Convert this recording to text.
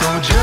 so just